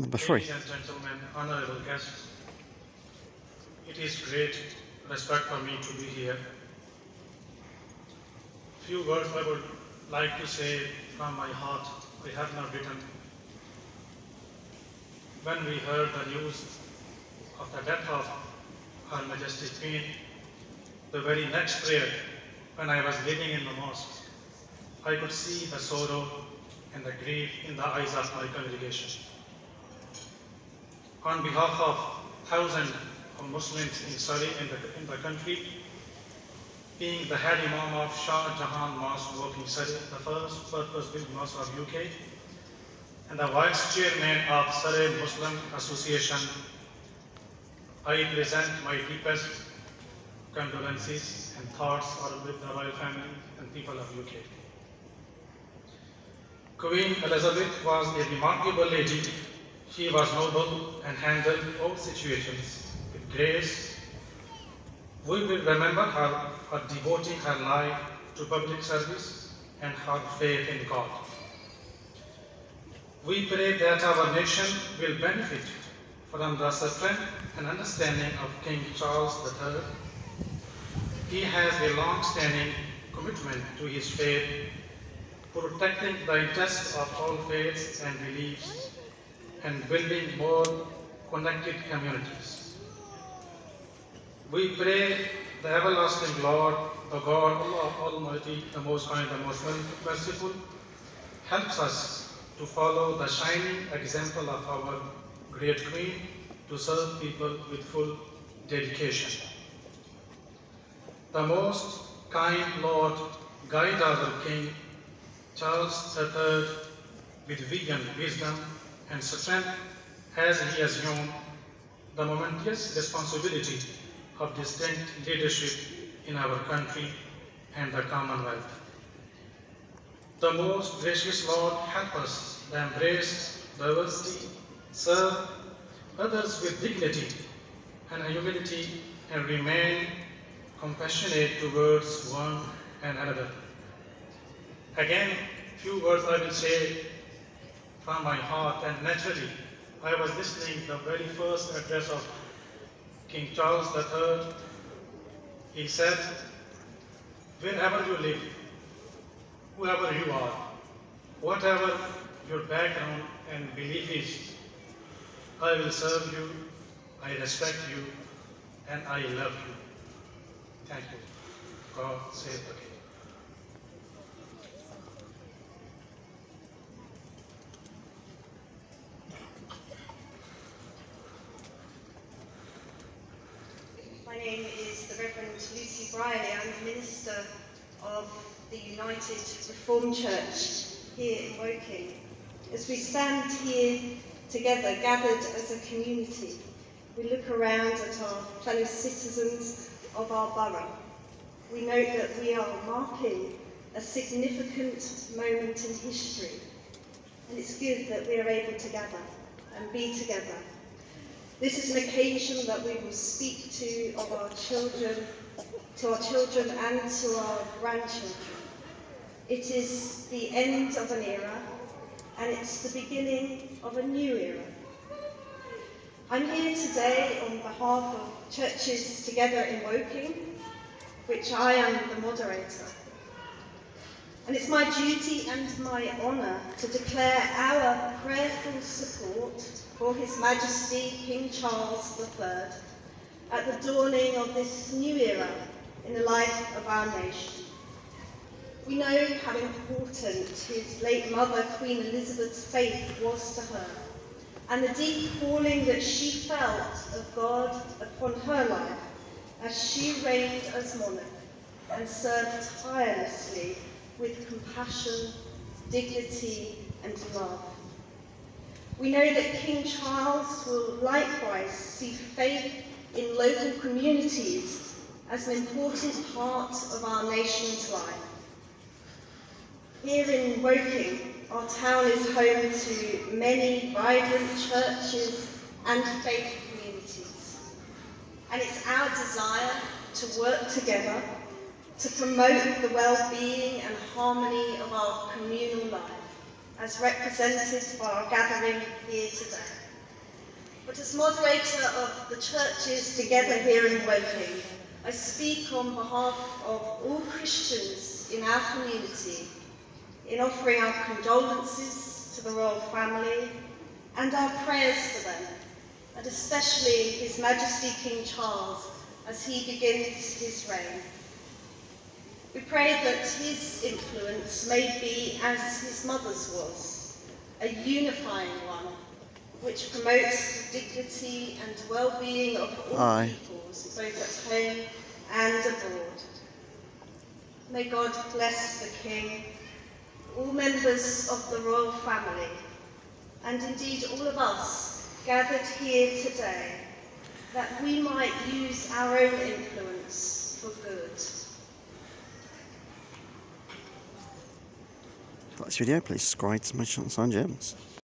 Number three. Ladies and gentlemen, honorable guests, it is great respect for me to be here. Few words I would like to say from my heart, I have not written. When we heard the news of the death of Her Majesty Queen, the very next prayer, when I was living in the mosque, I could see the sorrow and the grief in the eyes of my congregation on behalf of thousands of Muslims in Surrey in the, in the country, being the head Imam of Shah Jahan Mosque Woking Surrey, the first purpose-built mosque of UK, and the vice chairman of Surrey Muslim Association, I present my deepest condolences and thoughts are with the royal family and people of UK. Queen Elizabeth was a remarkable lady she was noble and handled all situations with grace. We will remember her for devoting her life to public service and her faith in God. We pray that our nation will benefit from the strength and understanding of King Charles III. He has a long-standing commitment to his faith, protecting the interests of all faiths and beliefs and building more connected communities. We pray the everlasting Lord, the God Allah Almighty, the Most High, the Most Merciful, helps us to follow the shining example of our great Queen to serve people with full dedication. The most kind Lord guide our King Charles III with vision, wisdom, and strength as he assumed the momentous responsibility of distinct leadership in our country and the Commonwealth. The most gracious Lord help us to embrace diversity, serve others with dignity and humility, and remain compassionate towards one and another. Again, few words I will say from my heart and naturally I was listening the very first address of King Charles III. He said, wherever you live, whoever you are, whatever your background and belief is, I will serve you, I respect you, and I love you. Thank you. God save the King. Name is the Reverend Lucy Briley. I'm the minister of the United Reformed Church here in Woking. As we stand here together, gathered as a community, we look around at our fellow citizens of our borough. We note that we are marking a significant moment in history, and it's good that we are able to gather and be together this is an occasion that we will speak to of our children, to our children and to our grandchildren. It is the end of an era and it's the beginning of a new era. I'm here today on behalf of Churches Together in Woking, which I am the moderator. And it's my duty and my honour to declare our prayerful support for His Majesty King Charles III at the dawning of this new era in the life of our nation. We know how important his late mother, Queen Elizabeth's faith was to her, and the deep calling that she felt of God upon her life as she reigned as monarch and served tirelessly with compassion, dignity, and love. We know that King Charles will likewise see faith in local communities as an important part of our nation's life. Here in Woking, our town is home to many vibrant churches and faith communities. And it's our desire to work together to promote the well-being and harmony of our communal life as represented by our gathering here today. But as moderator of the churches together here in Woking, I speak on behalf of all Christians in our community in offering our condolences to the royal family and our prayers for them, and especially His Majesty King Charles as he begins his reign. We pray that his influence may be as his mother's was, a unifying one, which promotes the dignity and well-being of all Aye. peoples, both at home and abroad. May God bless the King, all members of the royal family, and indeed all of us gathered here today, that we might use our own influence for good. This video, please subscribe to my channel, Sign Gems.